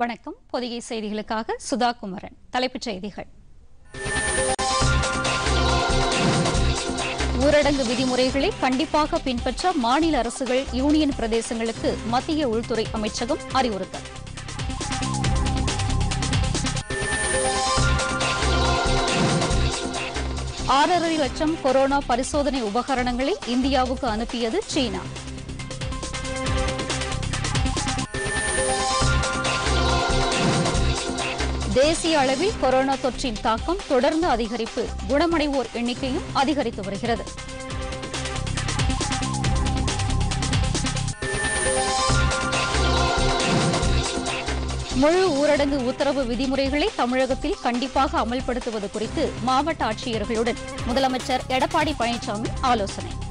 வணக்கம். பொதிகை செய்திகளுக்காக சுதா குமரன் தலைப்புச் செய்திகள். ஊரடங்கு விதிமுறைகளை கண்டிப்பாக பின்பற்ற மாநில அரசுகள் யூனியன் பிரதேசங்களுக்கு மத்திய உள்துறை அமைச்சகம் அறிவுறுத்தல். ஆறரை லட்சம் கொரோனா பரிசோதனை உபகரணங்களை இந்தியாவுக்கு அனுப்பியது சீனா. தேசிய அளவில் கொரோனா தொற்றின் தாக்கம் தொடர்ந்து அதிகரிப்பு. குணமடைவோர் எண்ணிக்கையும் அதிகரித்து வருகிறது. முழு ஊரடங்கு உத்தரவு விதிமுறைகளை தமிழகத்தில் கண்டிப்பாக அமல்படுத்துவது குறித்து மாவட்ட ஆட்சியர்களுடன் முதலமைச்சர் எடப்பாடி பழனிசாமி ஆலோசனை.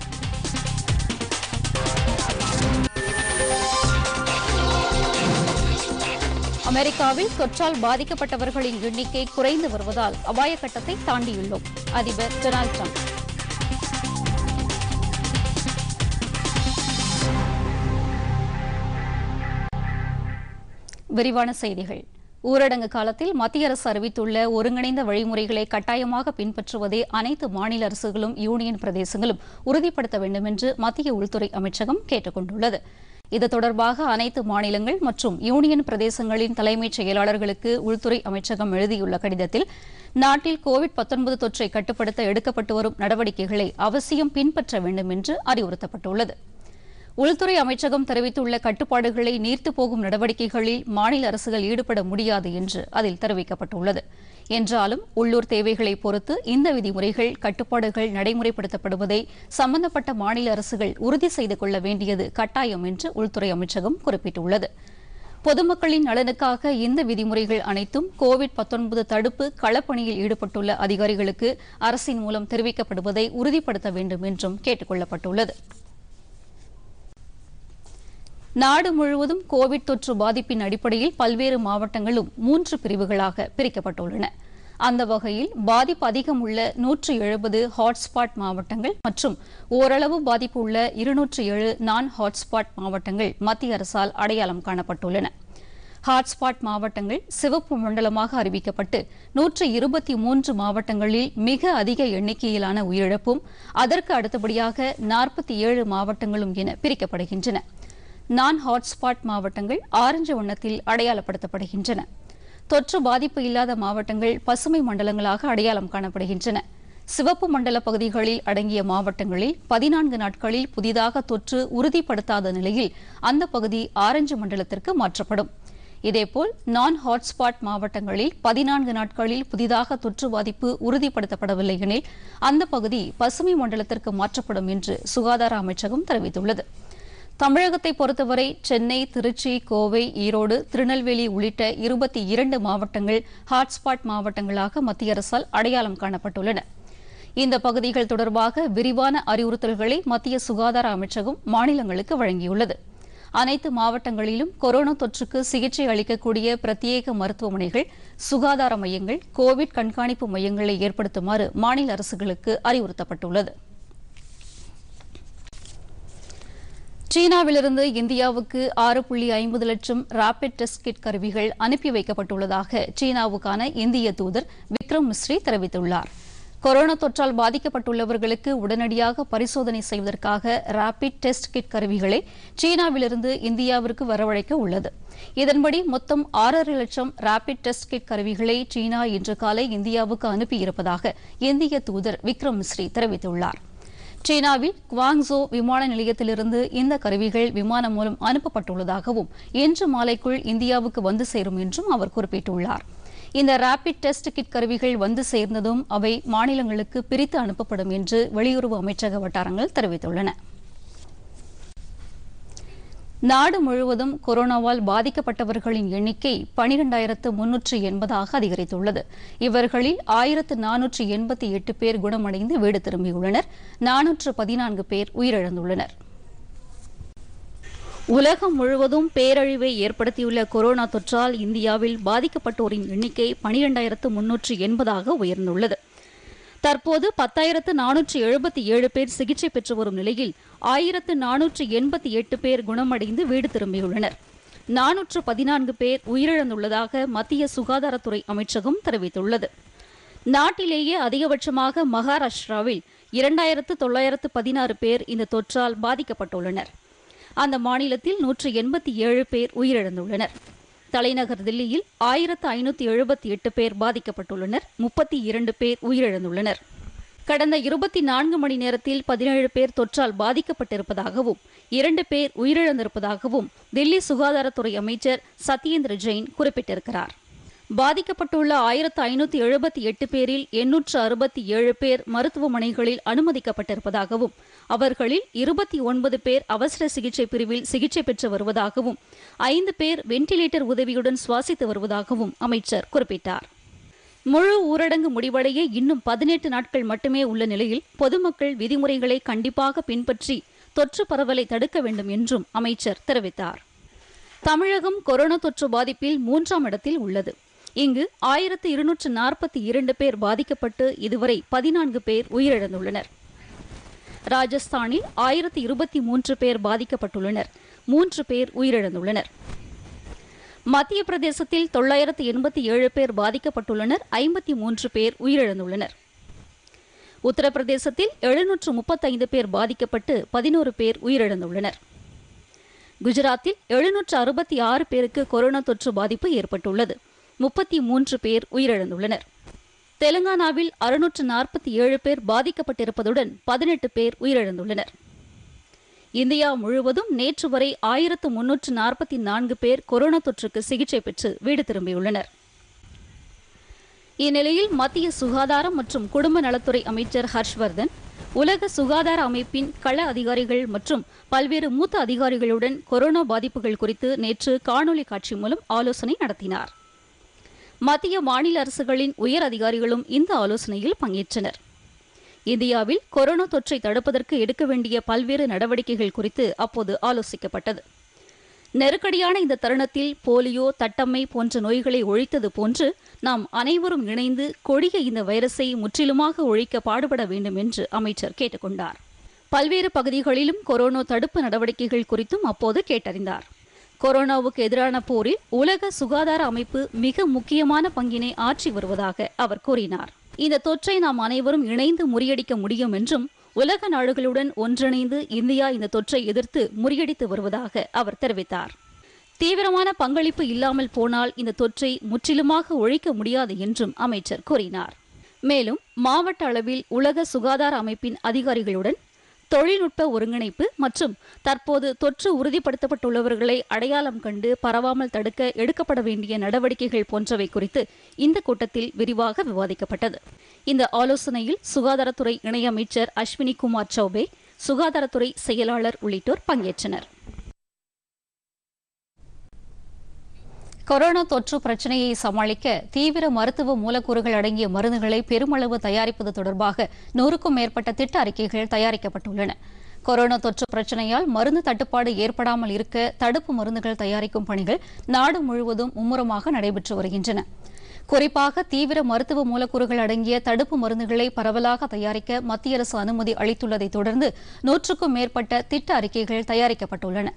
அமெரிக்காவில் தொற்றால் பாதிக்கப்பட்டவர்களின் எண்ணிக்கை குறைந்து வருவதால் அபாய கட்டத்தை தாண்டியுள்ளோம். அதிபர் டொனால்டு ட்ரம்ப். விரிவான செய்திகள். ஊரடங்கு காலத்தில் மத்திய அரசு அறிவித்துள்ள ஒருங்கிணைந்த வழிமுறைகளை கட்டாயமாக பின்பற்றுவதை அனைத்து மாநில அரசுகளும் யூனியன் பிரதேசங்களும் உறுதிப்படுத்த வேண்டும் என்று மத்திய உள்துறை அமைச்சகம் கேட்டுக் கொண்டுள்ளது இது தொடர்பாக அனைத்து மாநிலங்கள் மற்றும் யூனியன் பிரதேசங்களின் தலைமைச் செயலாளர்களுக்கு உள்துறை அமைச்சகம் எழுதியுள்ள கடிதத்தில் நாட்டில் கோவிட் தொற்றை கட்டுப்படுத்த எடுக்கப்பட்டு வரும் நடவடிக்கைகளை அவசியம் பின்பற்ற வேண்டும் என்று அறிவுறுத்தப்பட்டுள்ளது. உள்துறை அமைச்சகம் தெரிவித்துள்ள கட்டுப்பாடுகளை நீர்த்து போகும் நடவடிக்கைகளில் மாநில அரசுகள் ஈடுபட முடியாது என்று அதில் தெரிவிக்கப்பட்டுள்ளது. என்றாலும் உள்ளூர் தேவைகளை பொறுத்து இந்த விதிமுறைகள் கட்டுப்பாடுகள் நடைமுறைப்படுத்தப்படுவதை சம்பந்தப்பட்ட மாநில அரசுகள் உறுதி செய்து கொள்ள வேண்டியது கட்டாயம் என்று உள்துறை அமைச்சகம் குறிப்பிட்டுள்ளது. பொதுமக்களின் நலனுக்காக இந்த விதிமுறைகள் அனைத்தும் கோவிட் தடுப்பு களப்பணியில் ஈடுபட்டுள்ள அதிகாரிகளுக்கு அரசின் மூலம் தெரிவிக்கப்படுவதை உறுதிப்படுத்த வேண்டும் என்றும் கேட்டுக் கொள்ளப்பட்டுள்ளது. நாடு முழுவதும் கோவிட் தொற்று பாதிப்பின் அடிப்படையில் பல்வேறு மாவட்டங்களும் மூன்று பிரிவுகளாக பிரிக்கப்பட்டுள்ளன. அந்த வகையில் பாதிப்பு அதிகம் உள்ள நூற்று எழுபது ஹாட்ஸ்பாட் மாவட்டங்கள் மற்றும் ஓரளவு பாதிப்பு உள்ள இருநூற்று ஏழு நான் ஹாட்ஸ்பாட் மாவட்டங்கள் மத்திய அரசால் அடையாளம் காணப்பட்டுள்ளன. ஹாட்ஸ்பாட் மாவட்டங்கள் சிவப்பு மண்டலமாக அறிவிக்கப்பட்டு நூற்று இருபத்தி மூன்று மாவட்டங்களில் மிக அதிக எண்ணிக்கையிலான உயிரிழப்பும் அதற்கு அடுத்தபடியாக நாற்பத்தி ஏழு மாவட்டங்களும் என பிரிக்கப்படுகின்றன. நான் ஹாட்ஸ்பாட் மாவட்டங்கள் ஆரஞ்சு வண்ணத்தில் அடையாளப்படுத்தப்படுகின்றன. தொற்று பாதிப்பு இல்லாத மாவட்டங்கள் பசுமை மண்டலங்களாக அடையாளம் காணப்படுகின்றன. சிவப்பு மண்டல பகுதிகளில் அடங்கிய மாவட்டங்களில் பதினான்கு நாட்களில் புதிதாக தொற்று உறுதிப்படுத்தாத நிலையில் அந்த பகுதி ஆரஞ்சு மண்டலத்திற்கு மாற்றப்படும். இதேபோல் நான் ஹாட்ஸ்பாட் மாவட்டங்களில் பதினான்கு நாட்களில் புதிதாக தொற்று பாதிப்பு உறுதிப்படுத்தப்படவில்லை எனில் அந்த பகுதி பசுமை மண்டலத்திற்கு மாற்றப்படும் என்று சுகாதார அமைச்சகம் தெரிவித்துள்ளது. தமிழகத்தை பொறுத்தவரை சென்னை திருச்சி கோவை ஈரோடு திருநெல்வேலி உள்ளிட்ட இருபத்தி இரண்டு மாவட்டங்கள் ஹாட்ஸ்பாட் மாவட்டங்களாக மத்திய அரசால் அடையாளம் காணப்பட்டுள்ளன. இந்த பகுதிகள் தொடர்பாக விரிவான அறிவுறுத்தல்களை மத்திய சுகாதார அமைச்சகம் மாநிலங்களுக்கு வழங்கியுள்ளது. அனைத்து மாவட்டங்களிலும் கொரோனா தொற்றுக்கு சிகிச்சை அளிக்கக்கூடிய பிரத்யேக மருத்துவமனைகள் சுகாதார மையங்கள் கோவிட் கண்காணிப்பு மையங்களை ஏற்படுத்துமாறு மாநில அரசுகளுக்கு அறிவுறுத்தப்பட்டுள்ளது. சீனாவிலிருந்து இந்தியாவுக்கு ஆறு புள்ளி ஐம்பது லட்சம் ராபிட் டெஸ்ட் கிட் கருவிகள் அனுப்பி வைக்கப்பட்டுள்ளதாக சீனாவுக்கான இந்திய தூதர் விக்ரம் மிஸ்ரி தெரிவித்துள்ளார். கொரோனா தொற்றால் பாதிக்கப்பட்டுள்ளவர்களுக்கு உடனடியாக பரிசோதனை செய்வதற்காக ராபிட் டெஸ்ட் கிட் கருவிகளை சீனாவிலிருந்து இந்தியாவிற்கு வரவழைக்க உள்ளது. இதன்படி மொத்தம் ஆறரை லட்சம் ராபிட் டெஸ்ட் கிட் கருவிகளை சீனா இன்று காலை இந்தியாவுக்கு அனுப்பியிருப்பதாக இந்திய தூதர் விக்ரம் மிஸ்ரி தெரிவித்துள்ளார். சீனாவில் குவாங்சோ விமான நிலையத்திலிருந்து இந்த கருவிகள் விமானம் மூலம் அனுப்பப்பட்டுள்ளதாகவும் இன்று மாலைக்குள் இந்தியாவுக்கு வந்து சேரும் என்றும் அவர் குறிப்பிட்டுள்ளார். இந்த ரேபிட் டெஸ்ட் கிட் கருவிகள் வந்து சேர்ந்ததும் அவை மாநிலங்களுக்கு பிரித்து அனுப்பப்படும் என்று வெளியுறவு அமைச்சக வட்டாரங்கள் தெரிவித்துள்ளன. நாடு முழுவதும் கொரோனாவால் பாதிக்கப்பட்டவர்களின் எண்ணிக்கை பனிரெண்டாயிரத்து முன்னூற்று எண்பதாக அதிகரித்துள்ளது. இவர்களில் ஆயிரத்து நானூற்று எண்பத்தி எட்டு பேர் குணமடைந்து வீடு திரும்பியுள்ளனர். நானூற்று பதினான்கு பேர் உயிரிழந்துள்ளனர். உலகம் முழுவதும் பேரழிவை ஏற்படுத்தியுள்ள கொரோனா தொற்றால் இந்தியாவில் பாதிக்கப்பட்டோரின் எண்ணிக்கை பனிரெண்டாயிரத்து முன்னூற்று எண்பதாக உயர்ந்துள்ளது. தற்போது பத்தாயிரத்து நானூற்று எழுபத்தி ஏழு பேர் சிகிச்சை பெற்று வரும் நிலையில் ஆயிரத்து நானூற்று எண்பத்தி எட்டு பேர் குணமடைந்து வீடு திரும்பியுள்ளனர். நானூற்று பதினான்கு பேர் உயிரிழந்துள்ளதாக மத்திய சுகாதாரத்துறை அமைச்சகம் தெரிவித்துள்ளது. நாட்டிலேயே அதிகபட்சமாக மகாராஷ்டிராவில் இரண்டாயிரத்து தொள்ளாயிரத்து பதினாறு பேர் இந்த தொற்றால் பாதிக்கப்பட்டுள்ளனர். அந்த மாநிலத்தில் நூற்று எண்பத்தி ஏழு பேர் உயிரிழந்துள்ளனர். தலைநகர் தில்லியில் ஆயிரத்து ஐநூற்றி எழுபத்தி எட்டு பேர் பாதிக்கப்பட்டுள்ளனர். முப்பத்தி இரண்டு பேர் உயிரிழந்துள்ளனர். கடந்த இருபத்தி நான்கு மணி நேரத்தில் பதினேழு பேர் தொற்றால் பாதிக்கப்பட்டிருப்பதாகவும் இரண்டு பேர் உயிரிழந்திருப்பதாகவும் தில்லி சுகாதாரத்துறை அமைச்சர் சத்யேந்திர ஜெயின் குறிப்பிட்டிருக்கிறார். பாதிக்கப்பட்டுள்ள ஆயிரத்து ஐநூற்றி எழுபத்தி எட்டு பேரில் எண்ணூற்று அறுபத்தி ஏழு பேர் மருத்துவமனைகளில் அனுமதிக்கப்பட்டிருப்பதாகவும் அவர்களில் இருபத்தி ஒன்பது பேர் அவசர சிகிச்சை பிரிவில் சிகிச்சை பெற்று வருவதாகவும் ஐந்து பேர் வெண்டிலேட்டர் உதவியுடன் சுவாசித்து வருவதாகவும் அமைச்சர் குறிப்பிட்டார். முழு ஊரடங்கு முடிவடைய இன்னும் பதினெட்டு நாட்கள் மட்டுமே உள்ள நிலையில் பொதுமக்கள் விதிமுறைகளை கண்டிப்பாக பின்பற்றி தொற்று பரவலை தடுக்க வேண்டும் என்றும் அமைச்சர் தெரிவித்தார். தமிழகம் கொரோனா தொற்று பாதிப்பில் மூன்றாம் இடத்தில் உள்ளது. இங்கு ஆயிரத்து இருநூற்று நாற்பத்தி இரண்டு பேர் பாதிக்கப்பட்டு இதுவரை பதினான்கு பேர் உயிரிழந்துள்ளனர். ராஜஸ்தானில் ஆயிரத்து இருபத்தி மூன்று பேர் பாதிக்கப்பட்டுள்ளனர். மூன்று பேர் உயிரிழந்துள்ளனர். மத்திய பிரதேசத்தில் தொள்ளாயிரத்து எண்பத்தி ஏழு பேர் பாதிக்கப்பட்டுள்ளனர் ஐம்பத்தி மூன்று பேர் உயிரிழந்துள்ளனர். உத்தரப்பிரதேசத்தில் எழுநூற்று முப்பத்தைந்து பேர் பாதிக்கப்பட்டு பதினோரு பேர் உயிரிழந்துள்ளனர். குஜராத்தில் எழுநூற்று அறுபத்தி ஆறு பேருக்கு கொரோனா தொற்று பாதிப்பு ஏற்பட்டுள்ளது முப்பத்தி மூன்று பேர் உயிரிழந்துள்ளனர். தெலுங்கானாவில் அறுநூற்று நாற்பத்தி ஏழு பேர் பாதிக்கப்பட்டிருப்பதுடன் பதினெட்டு பேர் உயிரிழந்துள்ளனர். இந்தியா முழுவதும் நேற்று வரை ஆயிரத்து முன்னூற்று நாற்பத்தி நான்கு பேர் கொரோனா தொற்றுக்கு சிகிச்சை பெற்று வீடு திரும்பியுள்ளனர். இந்நிலையில் மத்திய சுகாதாரம் மற்றும் குடும்ப நலத்துறை அமைச்சர் ஹர்ஷ்வர்தன் உலக சுகாதார அமைப்பின் கள அதிகாரிகள் மற்றும் பல்வேறு மூத்த அதிகாரிகளுடன் கொரோனா பாதிப்புகள் குறித்து நேற்று காணொலி காட்சி மூலம் ஆலோசனை நடத்தினார். மத்திய மாநில அரசுகளின் உயர் அதிகாரிகளும் இந்த ஆலோசனையில் பங்கேற்றனர். இந்தியாவில் கொரோனா தொற்றை தடுப்பதற்கு எடுக்க வேண்டிய பல்வேறு நடவடிக்கைகள் குறித்து அப்போது ஆலோசிக்கப்பட்டது. நெருக்கடியான இந்த தருணத்தில் போலியோ தட்டம்மை போன்ற நோய்களை ஒழித்தது போன்று நாம் அனைவரும் இணைந்து கொடிய இந்த வைரஸை முற்றிலுமாக ஒழிக்க பாடுபட வேண்டும் என்று அமைச்சர் கேட்டுக்கொண்டார். பல்வேறு பகுதிகளிலும் கொரோனா தடுப்பு நடவடிக்கைகள் குறித்தும் அப்போது கேட்டறிந்தார். கொரோனாவுக்கு எதிரான போரில் உலக சுகாதார அமைப்பு மிக முக்கியமான பங்கினை ஆற்றி வருவதாக அவர் கூறினார். இந்த தொற்றை நாம் அனைவரும் இணைந்து முறியடிக்க முடியும் என்றும் உலக நாடுகளுடன் ஒன்றிணைந்து இந்தியா இந்த தொற்றை எதிர்த்து முறியடித்து வருவதாக அவர் தெரிவித்தார். தீவிரமான பங்களிப்பு இல்லாமல் போனால் இந்த தொற்றை முற்றிலுமாக ஒழிக்க முடியாது என்றும் அமைச்சர் கூறினார். மேலும் மாவட்ட அளவில் உலக சுகாதார அமைப்பின் அதிகாரிகளுடன் தொழில்நுட்ப ஒருங்கிணைப்பு மற்றும் தற்போது தொற்று உறுதிப்படுத்தப்பட்டுள்ளவர்களை அடையாளம் கண்டு பரவாமல் தடுக்க எடுக்கப்பட வேண்டிய நடவடிக்கைகள் போன்றவை குறித்து இந்த கூட்டத்தில் விரிவாக விவாதிக்கப்பட்டது. இந்த ஆலோசனையில் சுகாதாரத்துறை இணையமைச்சர் அஸ்வினி குமார் சௌபே சுகாதாரத்துறை செயலாளர் உள்ளிட்டோர் பங்கேற்றனர். கொரோனா தொற்று பிரச்சினையை சமாளிக்க தீவிர மருத்துவ மூலக்கூறுகள் அடங்கிய மருந்துகளை பெருமளவு தயாரிப்பது தொடர்பாக நூறுக்கும் மேற்பட்ட திட்ட அறிக்கைகள் தயாரிக்கப்பட்டுள்ளன. கொரோனா தொற்று பிரச்சினையால் மருந்து தட்டுப்பாடு ஏற்படாமல் இருக்க தடுப்பு மருந்துகள் தயாரிக்கும் பணிகள் நாடு முழுவதும் மும்முரமாக நடைபெற்று வருகின்றன. குறிப்பாக தீவிர மருத்துவ மூலக்கூறுகள் அடங்கிய தடுப்பு மருந்துகளை பரவலாக தயாரிக்க மத்திய அரசு அனுமதி அளித்துள்ளதைத் தொடர்ந்து நூற்றுக்கும் மேற்பட்ட திட்ட அறிக்கைகள் தயாரிக்கப்பட்டுள்ளன.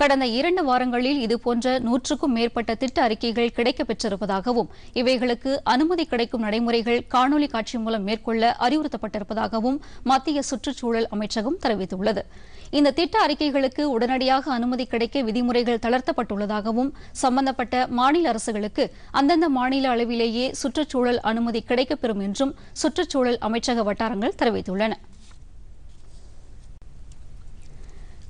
கடந்த இரண்டு வாரங்களில் இதுபோன்ற நூற்றுக்கும் மேற்பட்ட திட்ட அறிக்கைகள் கிடைக்கப்பெற்றிருப்பதாகவும் இவைகளுக்கு அனுமதி கிடைக்கும் நடைமுறைகள் காணொலி காட்சி மூலம் மேற்கொள்ள அறிவுறுத்தப்பட்டிருப்பதாகவும் மத்திய சுற்றுச்சூழல் அமைச்சகம் தெரிவித்துள்ளது. இந்த திட்ட அறிக்கைகளுக்கு உடனடியாக அனுமதி கிடைக்க விதிமுறைகள் தளர்த்தப்பட்டுள்ளதாகவும் சம்பந்தப்பட்ட மாநில அரசுகளுக்கு அந்தந்த மாநில அளவிலேயே சுற்றுச்சூழல் அனுமதி கிடைக்கப்பெறும் என்றும் சுற்றுச்சூழல் அமைச்சக வட்டாரங்கள் தெரிவித்துள்ளன.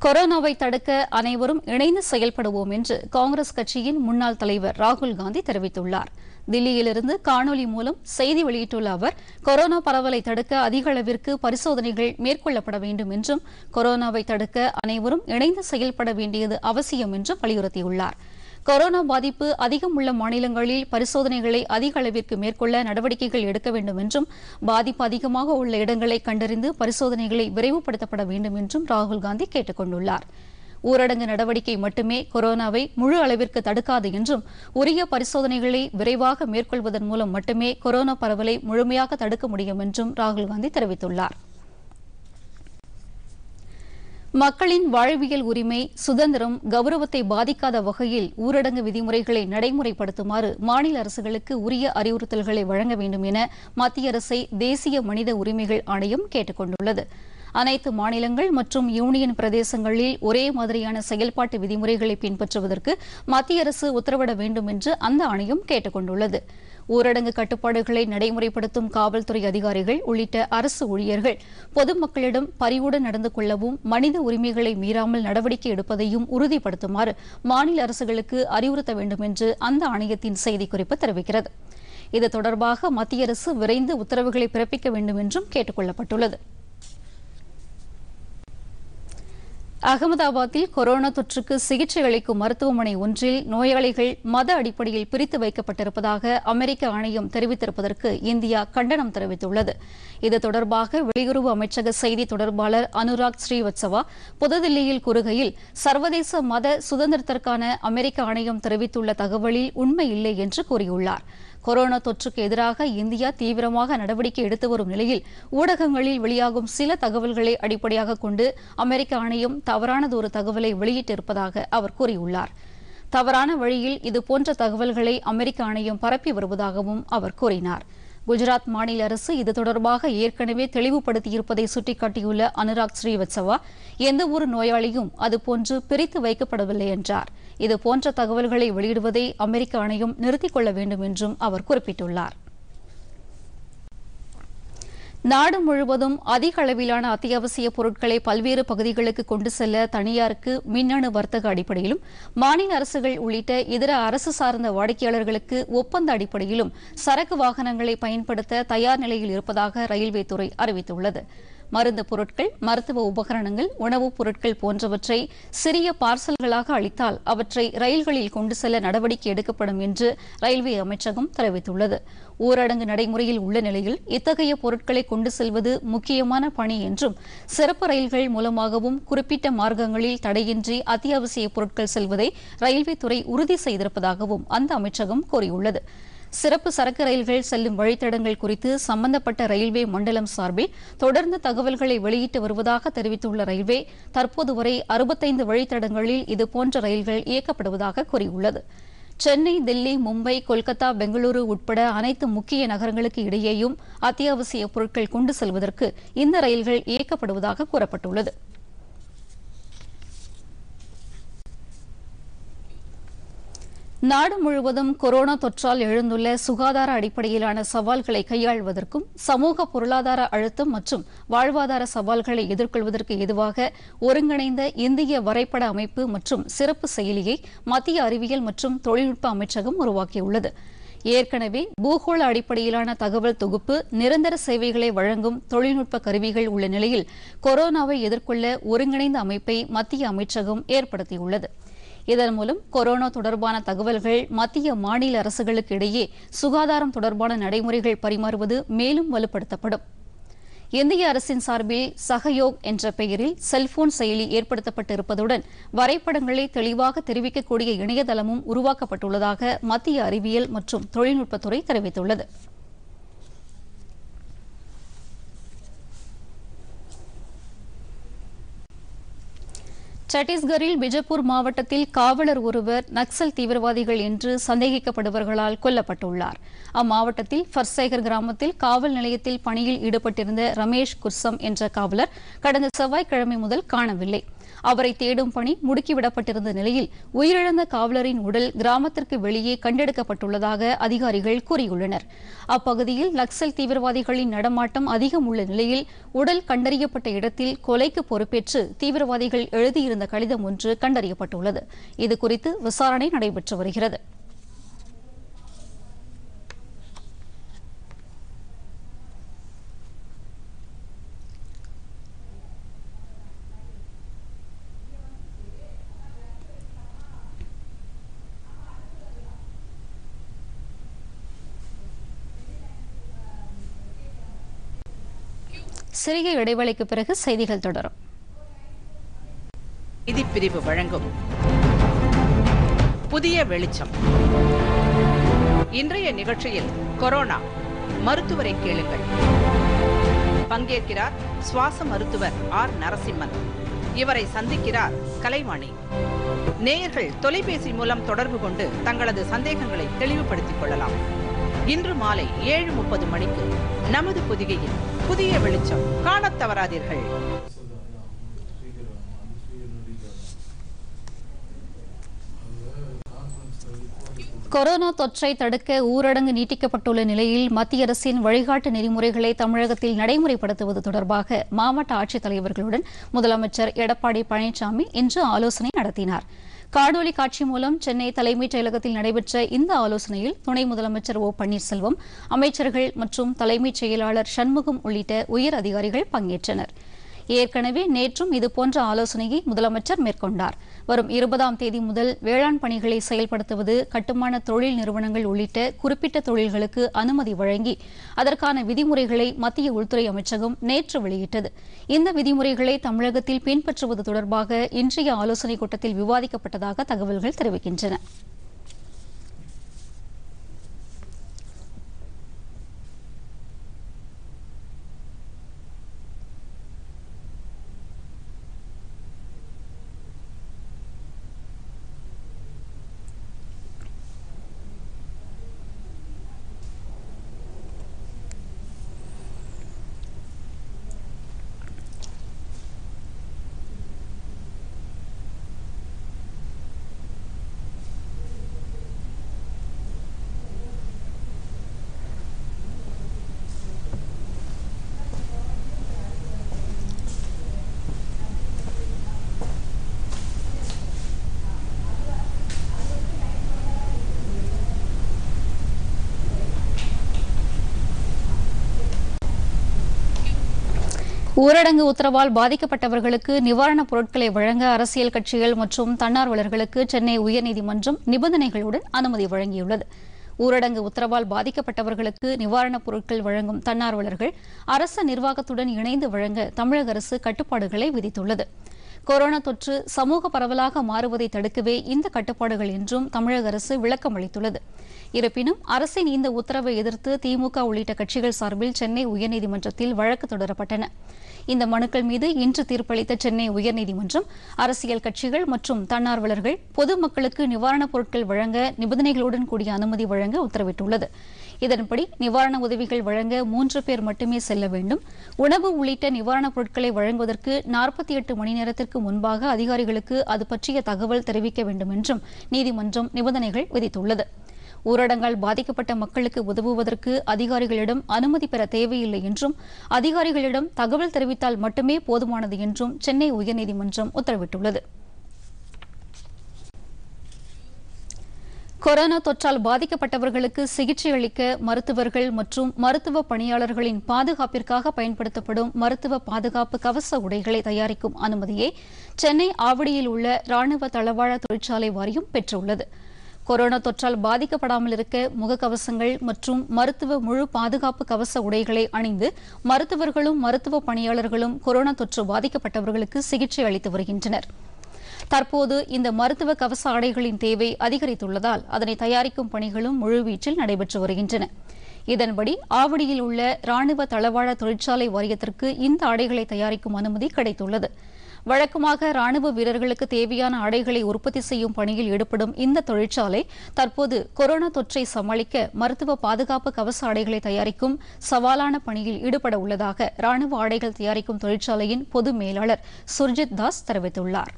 கொரோனாவை தடுக்க அனைவரும் இணைந்து செயல்படுவோம் என்று காங்கிரஸ் கட்சியின் முன்னாள் தலைவர் ராகுல் காந்தி தெரிவித்துள்ளார். தில்லியிலிருந்து காணொலி மூலம் செய்தி வெளியிட்டுள்ள அவர் கொரோனா பரவலை தடுக்க அதிக அளவிற்கு பரிசோதனைகள் மேற்கொள்ளப்பட வேண்டும் என்றும் கொரோனாவை தடுக்க அனைவரும் இணைந்து செயல்பட வேண்டியது அவசியம் என்றும் வலியுறுத்தியுள்ளார். கொரோனா பாதிப்பு அதிகம் உள்ள மாநிலங்களில் பரிசோதனைகளை அதிக அளவிற்கு மேற்கொள்ள நடவடிக்கைகள் எடுக்க வேண்டும் என்றும் பாதிப்பு அதிகமாக உள்ள இடங்களை கண்டறிந்து பரிசோதனைகளை விரைவுபடுத்தப்பட வேண்டும் என்றும் ராகுல் காந்தி கேட்டுக் கொண்டுள்ளார். ஊரடங்கு நடவடிக்கை மட்டுமே கொரோனாவை முழு அளவிற்கு தடுக்காது என்றும் உரிய பரிசோதனைகளை விரைவாக மேற்கொள்வதன் மூலம் மட்டுமே கொரோனா பரவலை முழுமையாக தடுக்க முடியும் என்றும் ராகுல் காந்தி தெரிவித்துள்ளார். மக்களின் வாழ்வியல் உரிமை சுதந்திரம் கௌரவத்தை பாதிக்காத வகையில் ஊரடங்கு விதிமுறைகளை நடைமுறைப்படுத்துமாறு மாநில அரசுகளுக்கு உரிய அறிவுறுத்தல்களை வழங்க வேண்டும் என மத்திய அரசை தேசிய மனித உரிமைகள் ஆணையம் கேட்டுக் கொண்டுள்ளது அனைத்து மாநிலங்கள் மற்றும் யூனியன் பிரதேசங்களில் ஒரே மாதிரியான செயல்பாட்டு விதிமுறைகளை பின்பற்றுவதற்கு மத்திய அரசு உத்தரவிட வேண்டும் என்று அந்த ஆணையம் கேட்டுக் கொண்டுள்ளது ஊரடங்கு கட்டுப்பாடுகளை நடைமுறைப்படுத்தும் காவல்துறை அதிகாரிகள் உள்ளிட்ட அரசு ஊழியர்கள் பொதுமக்களிடம் பரிவுடன் நடந்து கொள்ளவும் மனித உரிமைகளை மீறாமல் நடவடிக்கை எடுப்பதையும் உறுதிப்படுத்துமாறு மாநில அரசுகளுக்கு அறிவுறுத்த வேண்டும் என்று அந்த ஆணையத்தின் செய்திக்குறிப்பு தெரிவிக்கிறது. இது தொடர்பாக மத்திய அரசு விரைந்து உத்தரவுகளை பிறப்பிக்க வேண்டும் என்றும் கேட்டுக் கொள்ளப்பட்டுள்ளது அகமதாபாத்தில் கொரோனா தொற்றுக்கு சிகிச்சை அளிக்கும் மருத்துவமனை ஒன்றில் நோயாளிகள் மத அடிப்படையில் பிரித்து வைக்கப்பட்டிருப்பதாக அமெரிக்க ஆணையம் தெரிவித்திருப்பதற்கு இந்தியா கண்டனம் தெரிவித்துள்ளது. இது தொடர்பாக வெளியுறவு அமைச்சக செய்தி தொடர்பாளர் அனுராக் ஸ்ரீவத்சவா புதுதில்லியில் கூறுகையில் சர்வதேச மத சுதந்திரத்திற்கான அமெரிக்க ஆணையம் தெரிவித்துள்ள தகவலில் உண்மை இல்லை என்று கூறியுள்ளார். கொரோனா தொற்றுக்கு எதிராக இந்தியா தீவிரமாக நடவடிக்கை எடுத்து வரும் நிலையில் ஊடகங்களில் வெளியாகும் சில தகவல்களை அடிப்படையாக கொண்டு அமெரிக்க ஆணையம் தவறானதொரு தகவலை வெளியிட்டிருப்பதாக அவர் கூறியுள்ளார். தவறான வழியில் இதுபோன்ற தகவல்களை அமெரிக்க ஆணையம் பரப்பி வருவதாகவும் அவர் கூறினார். குஜராத் மாநில அரசு இது தொடர்பாக ஏற்கனவே தெளிவுபடுத்தியிருப்பதை சுட்டிக்காட்டியுள்ள அனுராக் ஸ்ரீவத்சவா ஒரு நோயாளியும் அதுபோன்று பிரித்து வைக்கப்படவில்லை என்றார். இதுபோன்ற தகவல்களை வெளியிடுவதை அமெரிக்க ஆணையம் நிறுத்திக் கொள்ள வேண்டும் என்றும் அவர் குறிப்பிட்டுள்ளார். நாடு முழுவதும் அதிக அளவிலான அத்தியாவசிய பொருட்களை பல்வேறு பகுதிகளுக்கு கொண்டு செல்ல தனியாருக்கு மின்னணு வர்த்தக அடிப்படையிலும் மாநில அரசுகள் உள்ளிட்ட இதர அரசு சார்ந்த வாடிக்கையாளர்களுக்கு ஒப்பந்த அடிப்படையிலும் சரக்கு வாகனங்களை பயன்படுத்த தயார் நிலையில் இருப்பதாக ரயில்வே துறை அறிவித்துள்ளது. மருந்து பொருட்கள் மருத்துவ உபகரணங்கள் உணவுப் பொருட்கள் போன்றவற்றை சிறிய பார்சல்களாக அளித்தால் அவற்றை ரயில்களில் கொண்டு செல்ல நடவடிக்கை எடுக்கப்படும் என்று ரயில்வே அமைச்சகம் தெரிவித்துள்ளது. ஊரடங்கு நடைமுறையில் உள்ள நிலையில் இத்தகைய பொருட்களை கொண்டு செல்வது முக்கியமான பணி என்றும் சிறப்பு ரயில்கள் மூலமாகவும் குறிப்பிட்ட மார்க்கங்களில் தடையின்றி அத்தியாவசிய பொருட்கள் செல்வதை ரயில்வே துறை உறுதி செய்திருப்பதாகவும் அந்த அமைச்சகம் கூறியுள்ளது. சிறப்பு சரக்கு ரயில்கள் செல்லும் வழித்தடங்கள் குறித்து சம்பந்தப்பட்ட ரயில்வே மண்டலம் சார்பில் தொடர்ந்து தகவல்களை வெளியிட்டு வருவதாக தெரிவித்துள்ள ரயில்வே தற்போது வரை அறுபத்தைந்து வழித்தடங்களில் இதுபோன்ற ரயில்கள் இயக்கப்படுவதாக கூறியுள்ளது. சென்னை தில்லி மும்பை கொல்கத்தா பெங்களூரு உட்பட அனைத்து முக்கிய நகரங்களுக்கு இடையேயும் அத்தியாவசிய பொருட்கள் கொண்டு செல்வதற்கு இந்த ரயில்கள் இயக்கப்படுவதாக கூறப்பட்டுள்ளது. நாடு முழுவதும் கொரோனா தொற்றால் எழுந்துள்ள சுகாதார அடிப்படையிலான சவால்களை கையாள்வதற்கும் சமூக பொருளாதார அழுத்தம் மற்றும் வாழ்வாதார சவால்களை எதிர்கொள்வதற்கு ஏதுவாக ஒருங்கிணைந்த இந்திய வரைபட அமைப்பு மற்றும் சிறப்பு செயலியை மத்திய அறிவியல் மற்றும் தொழில்நுட்ப அமைச்சகம் உருவாக்கியுள்ளது. ஏற்கனவே பூகோள அடிப்படையிலான தகவல் தொகுப்பு நிரந்தர சேவைகளை வழங்கும் தொழில்நுட்ப கருவிகள் உள்ள நிலையில் கொரோனாவை எதிர்கொள்ள ஒருங்கிணைந்த அமைப்பை மத்திய அமைச்சகம் ஏற்படுத்தியுள்ளது. இதன் மூலம் கொரோனா தொடர்பான தகவல்கள் மத்திய மாநில அரசுகளுக்கு இடையே சுகாதாரம் தொடர்பான நடைமுறைகள் பரிமாறுவது மேலும் வலுப்படுத்தப்படும். இந்திய அரசின் சார்பில் சகயோக் என்ற பெயரில் செல்போன் செயலி ஏற்படுத்தப்பட்டிருப்பதுடன் வரைபடங்களை தெளிவாக தெரிவிக்கக்கூடிய இணையதளமும் உருவாக்கப்பட்டுள்ளதாக மத்திய அறிவியல் மற்றும் தொழில்நுட்பத்துறை தெரிவித்துள்ளது. சத்தீஸ்கரில் பிஜப்பூர் மாவட்டத்தில் காவலர் ஒருவர் நக்சல் தீவிரவாதிகள் என்று சந்தேகிக்கப்படுபவர்களால் கொல்லப்பட்டுள்ளார். அம்மாவட்டத்தில் ஃபர்சேகர் கிராமத்தில் காவல் நிலையத்தில் பணியில் ஈடுபட்டிருந்த ரமேஷ் குர்சம் என்ற காவலர் கடந்த செவ்வாய்க்கிழமை முதல் காணவில்லை. அவரை தேடும் பணி முடுக்கிவிடப்பட்டிருந்த நிலையில் உயிரிழந்த காவலரின் உடல் கிராமத்திற்கு வெளியே கண்டெடுக்கப்பட்டுள்ளதாக அதிகாரிகள் கூறியுள்ளனர். அப்பகுதியில் நக்சல் தீவிரவாதிகளின் நடமாட்டம் அதிகம் உள்ள நிலையில் உடல் கண்டறியப்பட்ட இடத்தில் கொலைக்கு பொறுப்பேற்று தீவிரவாதிகள் எழுதியிருந்த கடிதம் ஒன்று கண்டறியப்பட்டுள்ளது. இதுகுறித்து விசாரணை நடைபெற்று வருகிறது. சிறிய இடைவெளிக்கு பிறகு செய்திகள் தொடரும். பிரிவு வழங்கும். புதிய வெளிச்சம். இன்றைய நிகழ்ச்சியில் கொரோனா. மருத்துவரை கேளுங்கள். பங்கேற்கிறார் சுவாச மருத்துவர் ஆர். நரசிம்மன். இவரை சந்திக்கிறார் கலைவாணி நேயர்கள் தொலைபேசி மூலம் தொடர்பு கொண்டு தங்களது சந்தேகங்களை தெளிவுபடுத்திக் கொள்ளலாம். இன்று மாலை ஏழு முப்பது மணிக்கு நமது புதிகையில் புதிய வெளிச்சம் காணத் தவறாதீர்கள். கொரோனா தொற்றை தடுக்க ஊரடங்கு நீட்டிக்கப்பட்டுள்ள நிலையில் மத்திய அரசின் வழிகாட்டு நெறிமுறைகளை தமிழகத்தில் நடைமுறைப்படுத்துவது தொடர்பாக மாவட்ட ஆட்சித்தலைவர்களுடன் முதலமைச்சர் எடப்பாடி பழனிசாமி இன்று ஆலோசனை நடத்தினார். காணொலி காட்சி மூலம் சென்னை தலைமைச் செயலகத்தில் நடைபெற்ற இந்த ஆலோசனையில் துணை முதலமைச்சர் ஓ பன்னீர்செல்வம் அமைச்சர்கள் மற்றும் தலைமைச் செயலாளர் சண்முகம் உள்ளிட்ட உயர் அதிகாரிகள் பங்கேற்றனர். ஏற்கனவே நேற்றும் இதுபோன்ற ஆலோசனையை முதலமைச்சர் மேற்கொண்டார். வரும் இருபதாம் தேதி முதல் வேளாண் பணிகளை செயல்படுத்துவது கட்டுமான தொழில் நிறுவனங்கள் உள்ளிட்ட குறிப்பிட்ட தொழில்களுக்கு அனுமதி வழங்கி அதற்கான விதிமுறைகளை மத்திய உள்துறை அமைச்சகம் நேற்று வெளியிட்டது. இந்த விதிமுறைகளை தமிழகத்தில் பின்பற்றுவது தொடர்பாக இன்றைய ஆலோசனைக் கூட்டத்தில் விவாதிக்கப்பட்டதாக தகவல்கள் தெரிவிக்கின்றன. ஊரடங்கு உத்தரவால் பாதிக்கப்பட்டவர்களுக்கு நிவாரணப் பொருட்களை வழங்க அரசியல் கட்சிகள் மற்றும் தன்னார்வலர்களுக்கு சென்னை உயர்நீதிமன்றம் நிபந்தனைகளுடன் அனுமதி வழங்கியுள்ளது. ஊரடங்கு உத்தரவால் பாதிக்கப்பட்டவர்களுக்கு நிவாரணப் பொருட்கள் வழங்கும் தன்னார்வலர்கள் அரச நிர்வாகத்துடன் இணைந்து வழங்க தமிழக அரசு கட்டுப்பாடுகளை விதித்துள்ளது. கொரோனா தொற்று சமூக பரவலாக மாறுவதை தடுக்கவே இந்த கட்டுப்பாடுகள் என்றும் தமிழக அரசு விளக்கம் அளித்துள்ளது இருப்பினும் அரசின் இந்த உத்தரவை எதிர்த்து திமுக உள்ளிட்ட கட்சிகள் சார்பில் சென்னை உயர்நீதிமன்றத்தில் வழக்கு தொடரப்பட்டன. இந்த மனுக்கள் மீது இன்று தீர்ப்பளித்த சென்னை உயர்நீதிமன்றம் அரசியல் கட்சிகள் மற்றும் தன்னார்வலர்கள் பொதுமக்களுக்கு நிவாரணப் பொருட்கள் வழங்க நிபந்தனைகளுடன் கூடிய அனுமதி வழங்க உத்தரவிட்டுள்ளது. இதன்படி நிவாரண உதவிகள் வழங்க மூன்று பேர் மட்டுமே செல்ல வேண்டும். உணவு உள்ளிட்ட நிவாரணப் பொருட்களை வழங்குவதற்கு நாற்பத்தி எட்டு மணி நேரத்திற்கு முன்பாக அதிகாரிகளுக்கு அது பற்றிய தகவல் தெரிவிக்க வேண்டும் என்றும் நீதிமன்றம் நிபந்தனைகள் விதித்துள்ளது. ஊரடங்கால் பாதிக்கப்பட்ட மக்களுக்கு உதவுவதற்கு அதிகாரிகளிடம் அனுமதி பெற தேவையில்லை என்றும் அதிகாரிகளிடம் தகவல் தெரிவித்தால் மட்டுமே போதுமானது என்றும் சென்னை உயர்நீதிமன்றம் உத்தரவிட்டுள்ளது. கொரோனா தொற்றால் பாதிக்கப்பட்டவர்களுக்கு சிகிச்சை அளிக்க மருத்துவர்கள் மற்றும் மருத்துவ பணியாளர்களின் பாதுகாப்பிற்காக பயன்படுத்தப்படும் மருத்துவ பாதுகாப்பு கவச உடைகளை தயாரிக்கும் அனுமதியை சென்னை ஆவடியில் உள்ள ராணுவ தளவாழ தொழிற்சாலை வாரியம் பெற்றுள்ளது. கொரோனா தொற்றால் பாதிக்கப்படாமல் இருக்க முகக்கவசங்கள் மற்றும் மருத்துவ முழு பாதுகாப்பு கவச உடைகளை அணிந்து மருத்துவர்களும் மருத்துவ பணியாளர்களும் கொரோனா தொற்று பாதிக்கப்பட்டவர்களுக்கு சிகிச்சை அளித்து வருகின்றனர். தற்போது இந்த மருத்துவ கவச ஆடைகளின் தேவை அதிகரித்துள்ளதால் அதனை தயாரிக்கும் பணிகளும் முழுவீச்சில் நடைபெற்று வருகின்றன. இதன்படி ஆவடியில் உள்ள ராணுவ தளவாழ தொழிற்சாலை வாரியத்திற்கு இந்த ஆடைகளை தயாரிக்கும் அனுமதி கிடைத்துள்ளது. வழக்கமாக ராணுவ வீரர்களுக்கு தேவையான ஆடைகளை உற்பத்தி செய்யும் பணியில் ஈடுபடும் இந்த தொழிற்சாலை தற்போது கொரோனா தொற்றை சமாளிக்க மருத்துவ பாதுகாப்பு கவச ஆடைகளை தயாரிக்கும் சவாலான பணியில் ஈடுபட உள்ளதாக ராணுவ ஆடைகள் தயாரிக்கும் தொழிற்சாலையின் பொது மேலாளர் சுர்ஜித் தாஸ் தெரிவித்துள்ளார்.